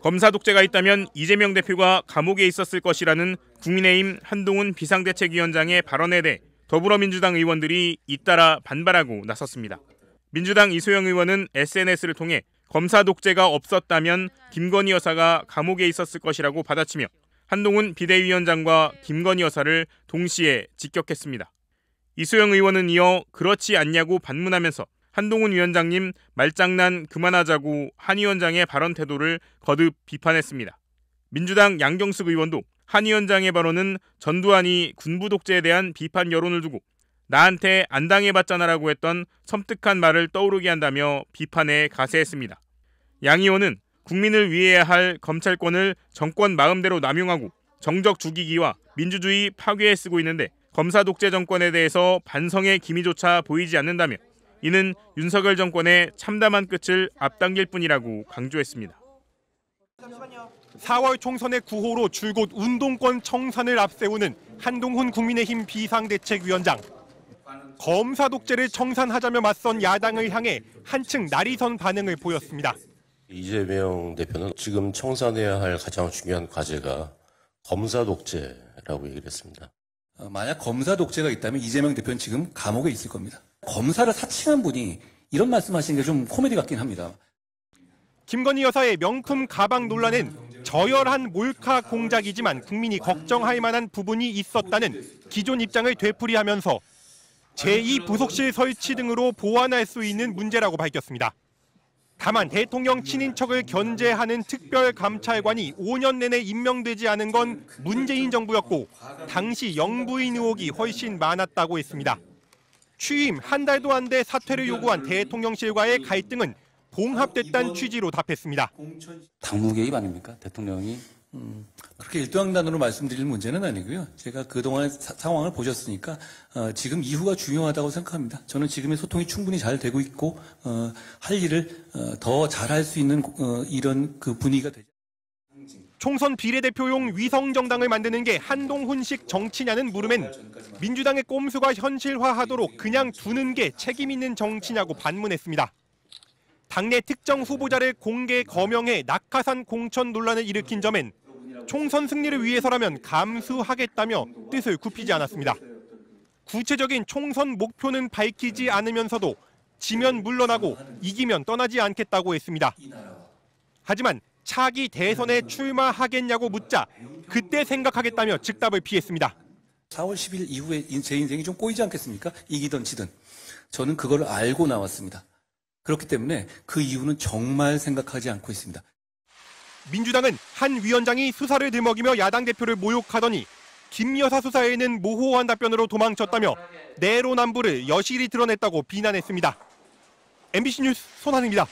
검사 독재가 있다면 이재명 대표가 감옥에 있었을 것이라는 국민의힘 한동훈 비상대책위원장의 발언에 대해 더불어민주당 의원들이 잇따라 반발하고 나섰습니다. 민주당 이소영 의원은 SNS를 통해 검사 독재가 없었다면 김건희 여사가 감옥에 있었을 것이라고 받아치며 한동훈 비대위원장과 김건희 여사를 동시에 직격했습니다. 이소영 의원은 이어 그렇지 않냐고 반문하면서 한동훈 위원장님 말장난 그만하자고 한 위원장의 발언 태도를 거듭 비판했습니다. 민주당 양경숙 의원도 한 위원장의 발언은 전두환이 군부 독재에 대한 비판 여론을 두고 나한테 안 당해봤잖아라고 했던 섬뜩한 말을 떠오르게 한다며 비판에 가세했습니다. 양 의원은 국민을 위해야 할 검찰권을 정권 마음대로 남용하고 정적 죽이기와 민주주의 파괴에 쓰고 있는데 검사 독재 정권에 대해서 반성의 기미조차 보이지 않는다며 이는 윤석열 정권의 참담한 끝을 앞당길 뿐이라고 강조했습니다. 4월 총선의 구호로 줄곧 운동권 청산을 앞세우는 한동훈 국민의힘 비상대책위원장. 검사 독재를 청산하자며 맞선 야당을 향해 한층 날이선 반응을 보였습니다. 이재명 대표는 지금 청산해야 할 가장 중요한 과제가 검사 독재라고 얘기를 했습니다. 어, 만약 검사 독재가 있다면 이재명 대표는 지금 감옥에 있을 겁니다. 검사를 사칭한 분이 이런 말씀하시는 게 좀 코미디 같긴 합니다. 김건희 여사의 명품 가방 논란은 저열한 몰카 공작이지만 국민이 걱정할 만한 부분이 있었다는 기존 입장을 되풀이하면서 제2부속실 설치 등으로 보완할 수 있는 문제라고 밝혔습니다. 다만 대통령 친인척을 견제하는 특별감찰관이 5년 내내 임명되지 않은 건 문재인 정부였고 당시 영부인 의혹이 훨씬 많았다고 했습니다. 취임 한 달도 안 돼 사퇴를 요구한 대통령실과의 갈등은 봉합됐다는 취지로 답했습니다. 당무 개입 아닙니까? 대통령이 음, 그렇게 일도양단으로 말씀드릴 문제는 아니고요. 제가 그동안 사, 상황을 보셨으니까 어, 지금 이후가 중요하다고 생각합니다. 저는 지금의 소통이 충분히 잘 되고 있고 어, 할 일을 어, 더 잘할 수 있는 어, 이런 그 분위기가 되죠. 총선 비례대표용 위성정당을 만드는 게 한동훈식 정치냐는 물음엔 민주당의 꼼수가 현실화하도록 그냥 두는 게 책임 있는 정치냐고 반문했습니다. 당내 특정 후보자를 공개 거명해 낙하산 공천 논란을 일으킨 점엔 총선 승리를 위해서라면 감수하겠다며 뜻을 굽히지 않았습니다. 구체적인 총선 목표는 밝히지 않으면서도 지면 물러나고 이기면 떠나지 않겠다고 했습니다. 하지만 차기 대선에 출마하겠냐고 묻자 그때 생각하겠다며 즉답을 피했습니다. 4월 10일 이후에 제 인생이 좀 꼬이지 않겠습니까? 이기든 지든. 저는 그걸 알고 나왔습니다. 그렇기 때문에 그 이유는 정말 생각하지 않고 있습니다. 민주당은 한 위원장이 수사를 들먹이며 야당 대표를 모욕하더니 김 여사 수사에는 모호한 답변으로 도망쳤다며 내로남불을 여실히 드러냈다고 비난했습니다. MBC 뉴스 손한입니다.